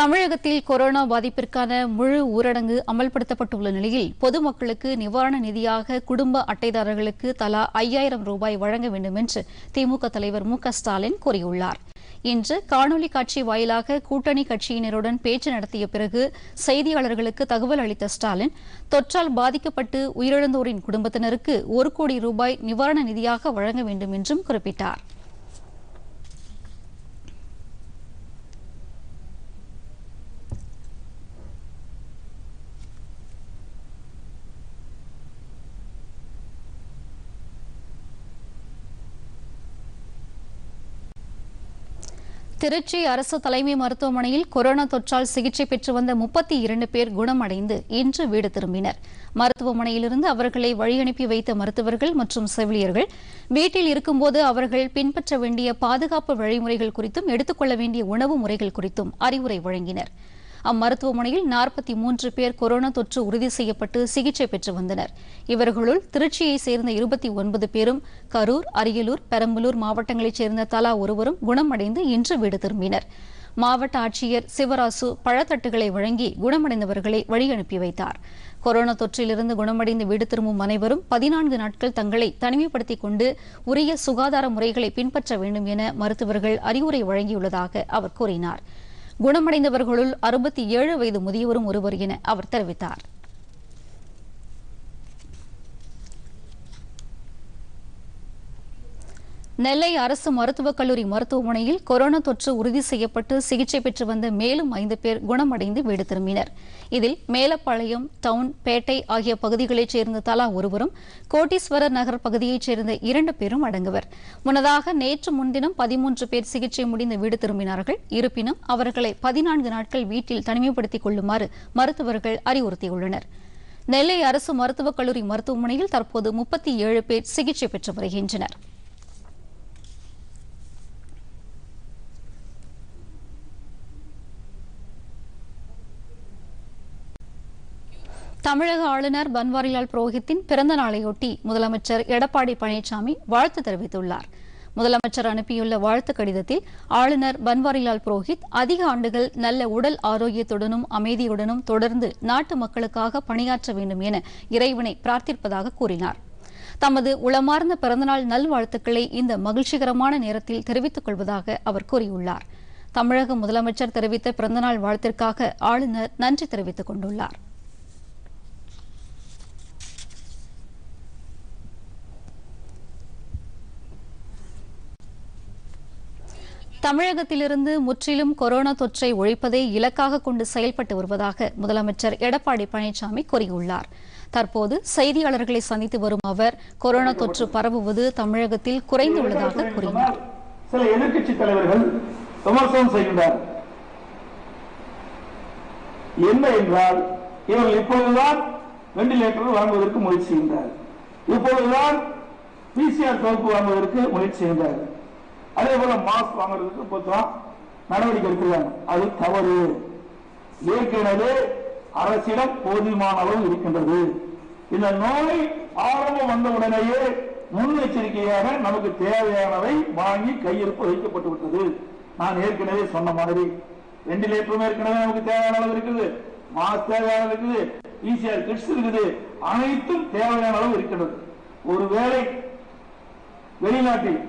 தமிழகத்தில் கொரோனா பாதிப்பிற்கான முழு ஊரடங்கு அமல்படுத்தப்பட்டுள்ள நிலையில் பொதுமக்களுக்கு நிவாரண நிதியாக குடும்ப அட்டைதாரர்களுக்கு தலா ஐயாயிரம் ரூபாய் வழங்க வேண்டும் என்று திமுக தலைவர் மு க ஸ்டாலின் கூறியுள்ளார். இன்று காணொலி காட்சி வாயிலாக கூட்டணி கட்சியினருடன் பேச்சு நடத்திய பிறகு செய்தியாளர்களுக்கு தகவல் அளித்த ஸ்டாலின் தொற்றால் பாதிக்கப்பட்டு உயிரிழந்தோரின் குடும்பத்தினருக்கு ஒரு கோடி ரூபாய் நிவாரண நிதியாக வழங்க வேண்டும் என்றும் குறிப்பிட்டார். திருச்சி அரசு தலைமை மருத்துவமனையில் கொரோனா தொற்றால் சிகிச்சை பெற்று வந்த முப்பத்தி இரண்டு பேர் குணமடைந்து இன்று வீடு திரும்பினர். மருத்துவமனையிலிருந்து அவர்களை வழியனுப்பி வைத்த மருத்துவர்கள் மற்றும் செவிலியர்கள் வீட்டில் இருக்கும்போது அவர்கள் பின்பற்ற வேண்டிய பாதுகாப்பு வழிமுறைகள் குறித்தும் எடுத்துக்கொள்ள வேண்டிய உணவு முறைகள் குறித்தும் அறிவுரை வழங்கினர். அம்மருத்துவமனையில் நாற்பத்தி மூன்று பேர் கொரோனா தொற்று உறுதி செய்யப்பட்டு சிகிச்சை பெற்று வந்தனர். இவர்களுள் திருச்சியை சேர்ந்த இருபத்தி ஒன்பது பேரும் கரூர் அரியலூர் பெரம்பலூர் மாவட்டங்களைச் சேர்ந்த தலா ஒருவரும் குணமடைந்து இன்று வீடு திரும்பினர். மாவட்ட ஆட்சியர் சிவராசு பழத்தட்டுகளை வழங்கி குணமடைந்தவர்களை வழியனுப்பி வைத்தார். கொரோனா தொற்றிலிருந்து குணமடைந்து வீடு திரும்பும் அனைவரும் பதினான்கு நாட்கள் தங்களை தனிமைப்படுத்திக் கொண்டு உரிய சுகாதார முறைகளை பின்பற்ற வேண்டும் என மருத்துவர்கள் அறிவுரை வழங்கியுள்ளதாக அவர் கூறினார். குணமடைந்தவர்களுள் அறுபத்தி ஏழு வயது முதியவரும் ஒருவர் என அவர் தெரிவித்தார். நெல்லை அரசு மருத்துவக் கல்லூரி மருத்துவமனையில் கொரோனா தொற்று உறுதி செய்யப்பட்டு சிகிச்சை பெற்று வந்த மேலும் ஐந்து பேர் குணமடைந்து வீடு திரும்பினர். இதில் மேலப்பாளையம் டவுன் பேட்டை ஆகிய பகுதிகளைச் சேர்ந்த தலா ஒருவரும் கோட்டீஸ்வரர் நகர் பகுதியைச் சேர்ந்த இரண்டு பேரும் அடங்குவர். முன்னதாக நேற்று முன்தினம் பதிமூன்று பேர் சிகிச்சை முடிந்து வீடு திரும்பினார்கள். இருப்பினும் அவர்களை பதினான்கு நாட்கள் வீட்டில் தனிமைப்படுத்திக் கொள்ளுமாறு மருத்துவர்கள் அறிவுறுத்தியுள்ளனர். நெல்லை அரசு மருத்துவக் கல்லூரி மருத்துவமனையில் தற்போது முப்பத்தி ஏழு பேர் சிகிச்சை பெற்று வருகின்றனர். தமிழக ஆளுநர் பன்வாரிலால் புரோஹித்தின் பிறந்த நாளையொட்டி முதலமைச்சர் எடப்பாடி பழனிசாமி வாழ்த்து தெரிவித்துள்ளார். முதலமைச்சர் அனுப்பியுள்ள வாழ்த்து கடிதத்தில் ஆளுநர் பன்வாரிலால் புரோஹித் அதிக ஆண்டுகள் நல்ல உடல் ஆரோக்கியத்துடனும் அமைதியுடனும் தொடர்ந்து நாட்டு மக்களுக்காக பணியாற்ற வேண்டும் என இறைவனை பிரார்த்திப்பதாக கூறினார். தமது உளமார்ந்த பிறந்தநாள் நல்வாழ்த்துக்களை இந்த மகிழ்ச்சிகரமான நேரத்தில் தெரிவித்துக் கொள்வதாக அவர் கூறியுள்ளார். தமிழக முதலமைச்சர் தெரிவித்த பிறந்தநாள் வாழ்த்திற்காக ஆளுநர் நன்றி தெரிவித்துக் கொண்டுள்ளாா் தமிழகத்திலிருந்து முற்றிலும் கொரோனா தொற்றை ஒழிப்பதை இலக்காக கொண்டு செயல்பட்டு வருவதாக முதலமைச்சர் எடப்பாடி பழனிசாமி கூறியுள்ளார். தற்போது செய்தியாளர்களை சந்தித்து வரும் அவர் கொரோனா தொற்று பரவுவது தமிழகத்தில் குறைந்துள்ளதாக கூறினார். சில எதிர்கட்சி தலைவர்கள் விமர்சனம் செய்கின்றார். என்ன என்றால் இவர்கள் இப்பொழுதுதான் வெண்டிலேட்டர் வாங்குவதற்கு முயற்சி செய்கின்றார் இப்பொழுதுதான் பிசிஆர் தொகுப்பு வாங்குவதற்கு முயற்சி செய்கின்றார் அதே போல மாஸ்க் வாங்குறதுக்கு இப்போதான் நடவடிக்கை எடுக்கிறாங்க. அது தவறு. ஏற்கனவே அரசிடம் போதுமான அளவு இருக்கின்றது. இந்த நோய் ஆரம்பம் வந்த உடனேயே முன்னெச்சரிக்கையாக நமக்கு தேவையானவை வாங்கி கையிருப்பு வைக்கப்பட்டு விட்டது. நான் ஏற்கனவே சொன்ன மாதிரி வெண்டிலேட்டரும் ஏற்கனவே நமக்கு தேவையான அளவு இருக்குது. மாஸ்க் தேவையான அளவு இருக்குது. ஈசிஆர் கிட்ஸ் இருக்குது. அனைத்தும் தேவையான அளவு இருக்கின்றது. ஒருவேளை வெளிநாட்டில்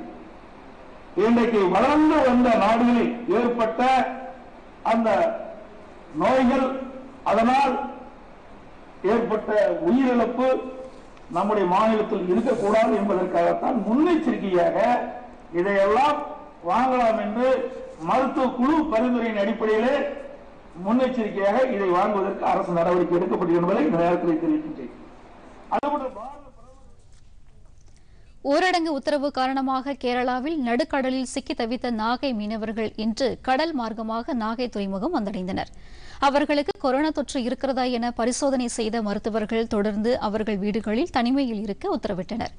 இன்றைக்கு வளர்ந்து வந்த நாடுகளில் ஏற்பட்ட அந்த நோய்கள் அதனால் ஏற்பட்ட உயிரிழப்பு நம்முடைய மாநிலத்தில் இருக்கக்கூடாது என்பதற்காகத்தான் முன்னெச்சரிக்கையாக இதையெல்லாம் வாங்கலாம் என்று மருத்துவ குழு பரிந்துரையின் அடிப்படையிலே முன்னெச்சரிக்கையாக இதை வாங்குவதற்கு அரசு நடவடிக்கை எடுக்கப்படும் என்பதை இந்த நேரத்தில் தெரிவிக்கின்றேன். அது மட்டும் ஊரடங்கு உத்தரவு காரணமாக கேரளாவில் நடுக்கடலில் சிக்கி தவித்த நாகை மீனவர்கள் இன்று கடல் மார்க்கமாக நாகை துறைமுகம் வந்தடைந்தனர். அவர்களுக்கு கொரோனா தொற்று இருக்கிறதா என பரிசோதனை செய்த மருத்துவர்கள் தொடர்ந்து அவர்கள் வீடுகளில் தனிமையில் இருக்க உத்தரவிட்டனர்.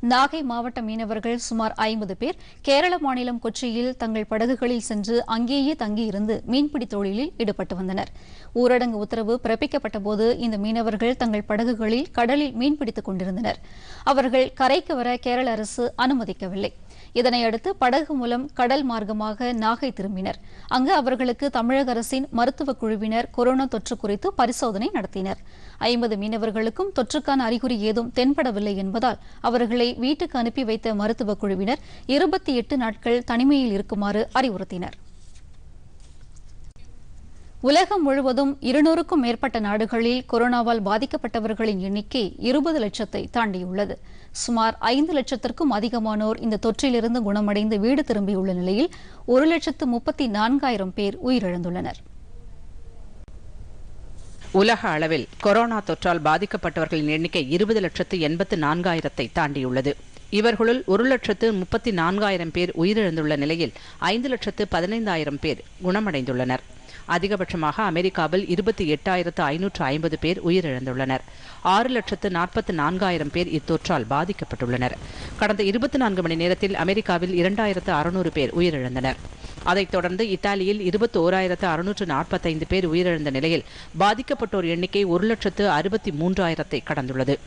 நாகை மாவட்ட மீனவர்கள் சுமார் ஐம்பது பேர் கேரள மாநிலம் கொச்சியில் தங்கள் படகுகளில் சென்று அங்கேயே தங்கியிருந்து மீன்பிடி தொழிலில் ஈடுபட்டு வந்தனர். ஊரடங்கு உத்தரவு பிறப்பிக்கப்பட்ட போது இந்த மீனவர்கள் தங்கள் படகுகளில் கடலில் மீன்பிடித்துக் கொண்டிருந்தனர். அவர்கள் கரைக்கு வர கேரள அரசு அனுமதிக்கவில்லை. இதனையடுத்து படகு மூலம் கடல் மார்க்கமாக நாகை திரும்பினர். அங்கு அவர்களுக்கு தமிழக அரசின் மருத்துவ குழுவினர் கொரோனா தொற்று குறித்து பரிசோதனை நடத்தினர். ஐம்பது மீனவர்களுக்கும் தொற்றுக்கான அறிகுறி ஏதும் தென்படவில்லை என்பதால் அவர்களை வீட்டுக்கு அனுப்பி வைத்த மருத்துவ குழுவினர் இருபத்தி எட்டு நாட்கள் தனிமையில் இருக்குமாறு அறிவுறுத்தினர். உலகம் முழுவதும் இருநூறுக்கும் மேற்பட்ட நாடுகளில் கொரோனாவால் பாதிக்கப்பட்டவர்களின் எண்ணிக்கை இருபது லட்சத்தை தாண்டியுள்ளது. சுமார் ஐந்து லட்சத்திற்கும் அதிகமானோர் இந்த தொற்றிலிருந்து குணமடைந்து வீடு திரும்பியுள்ள நிலையில் ஒரு லட்சத்து முப்பத்தி நான்காயிரம் பேர் உயிரிழந்துள்ளனர். உலக அளவில் கொரோனா தொற்றால் பாதிக்கப்பட்டவர்களின் எண்ணிக்கை இருபது லட்சத்து எண்பத்து நான்காயிரத்தை தாண்டியுள்ளது. இவர்களுள் ஒரு லட்சத்து முப்பத்தி நான்காயிரம் பேர் உயிரிழந்துள்ள நிலையில் ஐந்து லட்சத்து பதினைந்தாயிரம் பேர் குணமடைந்துள்ளனர். அதிகபட்சமாக அமெரிக்காவில் இருபத்தி எட்டாயிரத்து ஐநூற்று ஐம்பது பேர் உயிரிழந்துள்ளனர். ஆறு லட்சத்து நாற்பத்து நான்காயிரம் பேர் இத்தொற்றால் பாதிக்கப்பட்டுள்ளனர். கடந்த இருபத்தி நான்கு மணி நேரத்தில் அமெரிக்காவில் இரண்டாயிரத்து அறுநூறு பேர் உயிரிழந்தனர். அதைத் தொடர்ந்து இத்தாலியில் இருபத்தி ஓராயிரத்து அறுநூற்று நாற்பத்தைந்து பேர் உயிரிழந்த நிலையில் பாதிக்கப்பட்டோர் எண்ணிக்கை ஒரு லட்சத்து அறுபத்தி மூன்றாயிரத்தை கடந்துள்ளது.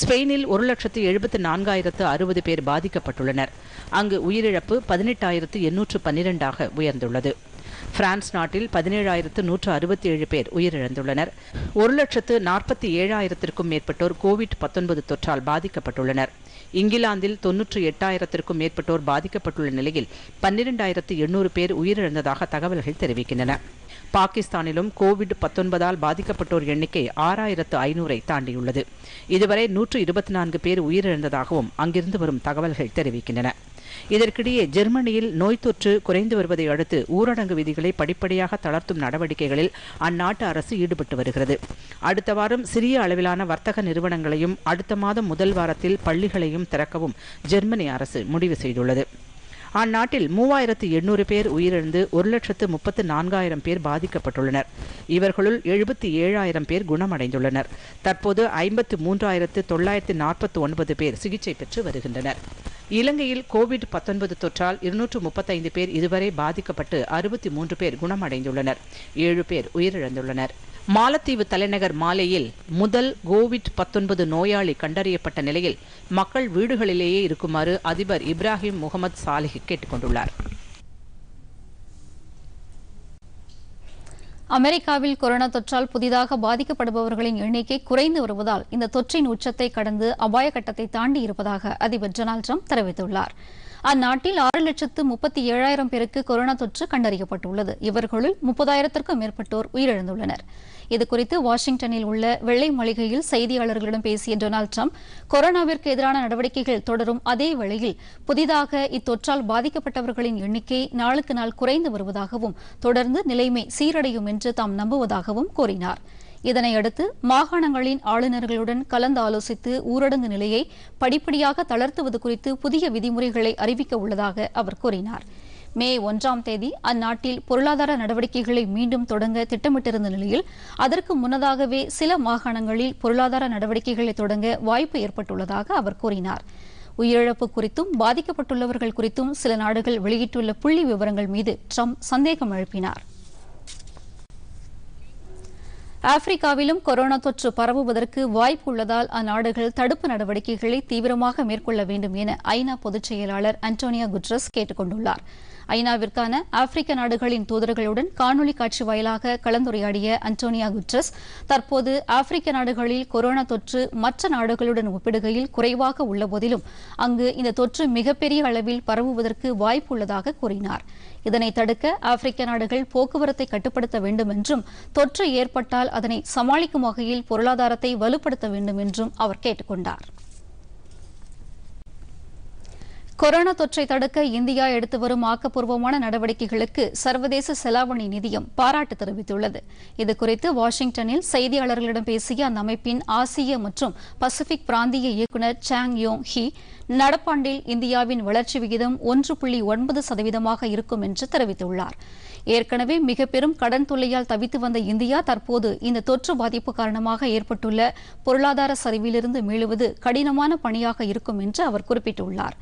ஸ்பெயினில் ஒரு லட்சத்து எழுபத்து நான்காயிரத்து அறுபது பேர் பாதிக்கப்பட்டுள்ளனர். அங்கு உயிரிழப்பு பதினெட்டாயிரத்து எண்ணூற்று பன்னிரெண்டாக உயர்ந்துள்ளது. பிரான்ஸ் நாட்டில் பதினேழாயிரத்து நூற்று அறுபத்தி ஏழு பேர் உயிரிழந்துள்ளனர். ஒரு லட்சத்து நாற்பத்தி ஏழாயிரத்திற்கும் மேற்பட்டோர் கோவிட் பத்தொன்பது தொற்றால் பாதிக்கப்பட்டுள்ளனர். இங்கிலாந்தில் தொன்னூற்று எட்டாயிரத்திற்கும் மேற்பட்டோர் பாதிக்கப்பட்டுள்ள நிலையில் பன்னிரெண்டாயிரத்து எண்ணூறு பேர் உயிரிழந்ததாக தகவல்கள் தெரிவிக்கின்றன. பாகிஸ்தானிலும் கோவிட் பத்தொன்பதால் பாதிக்கப்பட்டோர் எண்ணிக்கை ஆறாயிரத்து ஐநூறை தாண்டியுள்ளது. இதுவரை நூற்று இருபத்தி நான்கு பேர் உயிரிழந்ததாகவும் அங்கிருந்து வரும் தகவல்கள் தெரிவிக்கின்றன. இதற்கிடையே ஜெர்மனியில் நோய் தொற்று குறைந்து வருவதை அடுத்து ஊரடங்கு விதிகளை படிப்படியாக தளர்த்தும் நடவடிக்கைகளில் அந்நாட்டு அரசு ஈடுபட்டு வருகிறது. அடுத்த வாரம் சிறிய அளவிலான வர்த்தக நிறுவனங்களையும் அடுத்த மாதம் முதல் வாரத்தில் பள்ளிகளையும் திறக்கவும் ஜெர்மனி அரசு முடிவு செய்துள்ளது. அந்நாட்டில் மூவாயிரத்து எண்ணூறு பேர் உயிரிழந்து ஒரு லட்சத்து முப்பத்து நான்காயிரம் பேர் பாதிக்கப்பட்டுள்ளனர். இவர்களுள் எழுபத்தி ஏழாயிரம் பேர் குணமடைந்துள்ளனர். தற்போது ஐம்பத்து மூன்றாயிரத்து தொள்ளாயிரத்து நாற்பத்தி ஒன்பது பேர் சிகிச்சை பெற்று வருகின்றனர். இலங்கையில் கோவிட் பத்தொன்பது தொற்றால் இருநூற்று முப்பத்தைந்து பேர் இதுவரை பாதிக்கப்பட்டு அறுபத்தி மூன்று பேர் குணமடைந்துள்ளனர். ஏழு பேர் உயிரிழந்துள்ளனர். மாலத்தீவு தலைநகர் மாலேயில் முதல் கோவிட் பத்தொன்பது நோயாளி கண்டறியப்பட்ட நிலையில் மக்கள் வீடுகளிலேயே இருக்குமாறு அதிபர் இப்ராஹிம் முகமது சாலிஹ் கேட்டுக்கொண்டுள்ளார். அமெரிக்காவில் கொரோனா தொற்றால் புதிதாக பாதிக்கப்படுபவர்களின் எண்ணிக்கை குறைந்து வருவதால் இந்த தொற்றின் உச்சத்தை கடந்து அபாய கட்டத்தை தாண்டி இருப்பதாக அதிபர் டொனால்டு ட்ரம்ப் தெரிவித்துள்ளார். அந்நாட்டில் ஆறு லட்சத்து முப்பத்தி ஏழாயிரம் பேருக்கு கொரோனா தொற்று கண்டறியப்பட்டுள்ளது. இவர்களுள் முப்பதாயிரத்திற்கும் மேற்பட்டோர் உயிரிழந்துள்ளனர். இதுகுறித்து வாஷிங்டனில் உள்ள வெள்ளை மாளிகையில் செய்தியாளர்களிடம் பேசிய டொனால்டு ட்ரம்ப் கொரோனாவிற்கு எதிரான நடவடிக்கைகள் தொடரும் அதே வேளையில் புதிதாக இத்தொற்றால் பாதிக்கப்பட்டவர்களின் எண்ணிக்கை நாளுக்கு நாள் குறைந்து வருவதாகவும் தொடர்ந்து நிலைமை சீரடையும் என்று தாம் நம்புவதாகவும் கூறினார். இதனையடுத்து மாகாணங்களின் ஆளுநர்களுடன் கலந்து ஆலோசித்து ஊரடங்கு நிலையை படிப்படியாக தளர்த்துவது குறித்து புதிய விதிமுறைகளை அறிவிக்க உள்ளதாக அவர் கூறினார். மே ஒன்றாம் தேதி அந்நாட்டில் பொருளாதார நடவடிக்கைகளை மீண்டும் தொடங்க திட்டமிட்டிருந்த நிலையில் அதற்கு முன்னதாகவே சில மாகாணங்களில் பொருளாதார நடவடிக்கைகளை தொடங்க வாய்ப்பு ஏற்பட்டுள்ளதாக அவர் கூறினார். உயிரிழப்பு குறித்தும் பாதிக்கப்பட்டுள்ளவர்கள் குறித்தும் சில நாடுகள் வெளியிட்டுள்ள புள்ளி விவரங்கள் மீது ட்ரம்ப் சந்தேகம் எழுப்பினார். ஆப்பிரிக்காவிலும் கொரோனா தொற்று பரவுவதற்கு வாய்ப்பு உள்ளதால் அந்நாடுகள் தடுப்பு நடவடிக்கைகளை தீவிரமாக மேற்கொள்ள வேண்டும் என ஐநா பொதுச் செயலாளர் அன்டோனியா குட்ரஸ் கேட்டுக் கொண்டுள்ளாா் ஐநாவிற்கான ஆப்பிரிக்க நாடுகளின் தூதர்களுடன் காணொலி காட்சி வாயிலாக கலந்துரையாடிய அன்டோனியா குட்ரஸ் தற்போது ஆப்பிரிக்க நாடுகளில் கொரோனா தொற்று மற்ற நாடுகளுடன் ஒப்பிடுகையில் குறைவாக உள்ளபோதிலும் அங்கு இந்த தொற்று மிகப்பெரிய அளவில் பரவுவதற்கு வாய்ப்பு உள்ளதாக கூறினார். இதனை தடுக்க ஆப்பிரிக்க நாடுகள் போக்குவரத்தை கட்டுப்படுத்த வேண்டும் என்றும் தொற்று ஏற்பட்டால் அதனை சமாளிக்கும் வகையில் பொருளாதாரத்தை வலுப்படுத்த வேண்டும் என்றும் அவர் கேட்டுக்கொண்டார். கொரோனா தொற்றை தடுக்க இந்தியா எடுத்து வரும் ஆக்கப்பூர்வமான நடவடிக்கைகளுக்கு சர்வதேச செலாவணி நிதியம் பாராட்டு தெரிவித்துள்ளது. இதுகுறித்து வாஷிங்டனில் செய்தியாளர்களிடம் பேசிய அந்த அமைப்பின் ஆசிய மற்றும் பசிபிக் பிராந்திய இயக்குநர் சாங் யோங் ஹி நடப்பாண்டில் இந்தியாவின் வளர்ச்சி விகிதம் ஒன்று புள்ளி ஒன்பது சதவீதமாக இருக்கும் என்று தெரிவித்துள்ளார். ஏற்கனவே மிக பெரும் கடன் தொல்லையால் தவித்து வந்த இந்தியா தற்போது இந்த தொற்று பாதிப்பு காரணமாக ஏற்பட்டுள்ள பொருளாதார சரிவிலிருந்து மீளுவது கடினமான பணியாக இருக்கும் என்று அவர் குறிப்பிட்டுள்ளார்.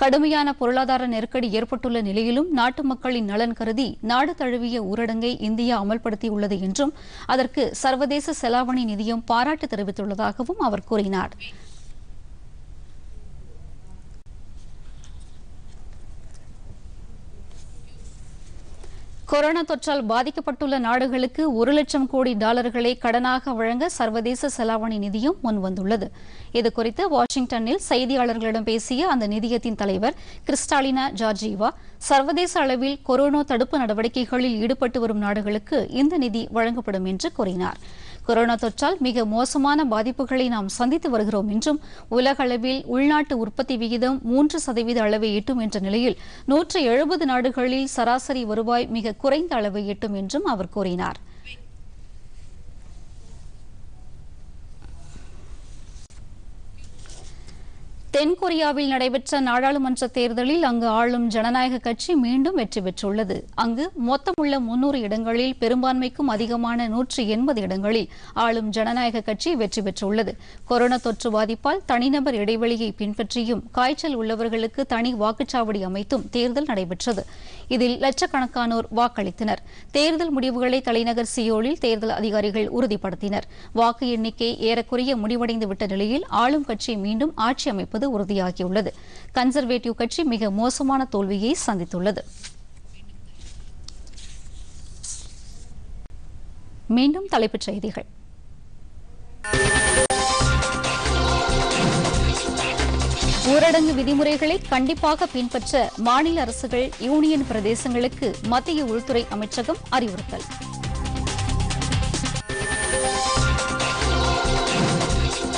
கடுமையான பொருளாதார நெருக்கடி ஏற்பட்டுள்ள நிலையிலும் நாட்டு மக்களின் நலன் கருதி நாடு தழுவிய ஊரடங்கை இந்தியா அமல்படுத்தியுள்ளது என்றும் அதற்கு சர்வதேச செலாவணி நிதியம் பாராட்டு தெரிவித்துள்ளதாகவும் அவர் கூறினார். கொரோனா தொற்றால் பாதிக்கப்பட்டுள்ள நாடுகளுக்கு ஒரு லட்சம் கோடி டாலர்களை கடனாக வழங்க சர்வதேச செலாவணி நிதியம் முன்வந்துள்ளது இதுகுறித்து வாஷிங்டனில் செய்தியாளர்களிடம் பேசிய அந்த நிதியத்தின் தலைவர் கிறிஸ்டாலினா ஜார்ஜீவா சர்வதேச அளவில் கொரோனா தடுப்பு நடவடிக்கைகளில் ஈடுபட்டு வரும் நாடுகளுக்கு இந்த நிதி வழங்கப்படும் என்று கூறினார். கொரோனா தொற்றால் மிக மோசமான பாதிப்புகளை நாம் சந்தித்து வருகிறோம் என்றும் உலக அளவில் உள்நாட்டு உற்பத்தி விகிதம் மூன்று சதவீத அளவை எட்டும் என்ற நிலையில் நூற்று எழுபது நாடுகளில் சராசரி வருவாய் மிக குறைந்த அளவை எட்டும் என்றும் அவர் கூறினார். தென்கொரியாவில் நடைபெற்ற நாடாளுமன்ற தேர்தலில் அங்கு ஆளும் ஜனநாயக கட்சி மீண்டும் வெற்றி பெற்றுள்ளது. அங்கு மொத்தமுள்ள முன்னூறு இடங்களில் பெரும்பான்மைக்கும் அதிகமான நூற்றி எண்பது இடங்களில் ஆளும் ஜனநாயக கட்சி வெற்றி பெற்றுள்ளது. கொரோனா தொற்று பாதிப்பால் தனிநபர் இடைவெளியை பின்பற்றியும் காய்ச்சல் உள்ளவர்களுக்கு தனி வாக்குச்சாவடி அமைத்தும் தேர்தல் நடைபெற்றது. இதில் லட்சக்கணக்கானோர் வாக்களித்தனர். தேர்தல் முடிவுகளை தலைநகர் சியோலில் தேர்தல் அதிகாரிகள் உறுதிப்படுத்தினர். வாக்கு எண்ணிக்கை ஏறக்குறைய முடிவடைந்துவிட்ட நிலையில் ஆளும் கட்சி மீண்டும் ஆட்சி அமைப்பது உறுதியாகியுள்ளது. கன்சர்வேட்டிவ் கட்சி மிக மோசமான தோல்வியை சந்தித்துள்ளது. மீண்டும் தலைப்புச் செய்திகள். ஊரடங்கு விதிமுறைகளை கண்டிப்பாக பின்பற்ற மாநில அரசுகள் யூனியன் பிரதேசங்களுக்கு மத்திய உள்துறை அமைச்சகம் அறிவுறுத்தல்.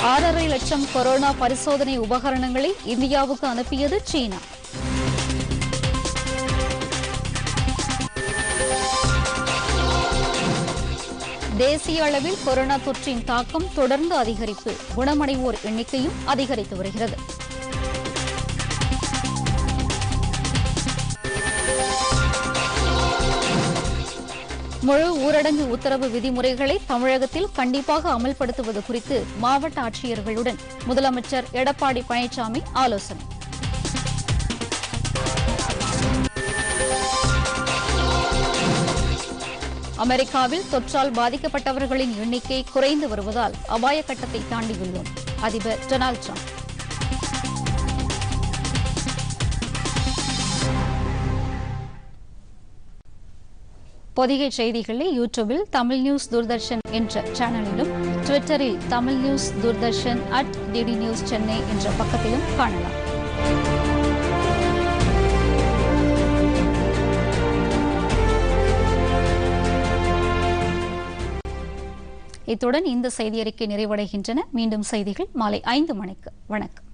ஆறரை லட்சம் கொரோனா பரிசோதனை உபகரணங்களை இந்தியாவுக்கு அனுப்பியது சீனா. தேசிய அளவில் கொரோனா தொற்றின் தாக்கம் தொடர்ந்து அதிகரிப்பு. குணமடைவோர் எண்ணிக்கையும் அதிகரித்து வருகிறது. முழு ஊரடங்கு உத்தரவு விதிமுறைகளை தமிழகத்தில் கண்டிப்பாக அமல்படுத்துவது குறித்து மாவட்ட ஆட்சியர்களுடன் முதலமைச்சர் எடப்பாடி பழனிசாமி ஆலோசனை. அமெரிக்காவில் தொற்றால் பாதிக்கப்பட்டவர்களின் எண்ணிக்கை குறைந்து வருவதால் அபாய கட்டத்தை தாண்டியுள்ளோம் அதிபர் டொனால்டு டிரம்ப். பொதிகை செய்திகளை யூடியூபில் தமிழ் நியூஸ் தூர்தர்ஷன் என்ற சேனலிலும் ட்விட்டரில் Tamil news Doordarshan at DD news Chennai என்ற பக்கத்திலும் காணலாம். இத்துடன் இந்த செய்தியறிக்கை நிறைவடைகின்றன. மீண்டும் செய்திகள் மாலை ஐந்து மணிக்கு. வணக்கம்.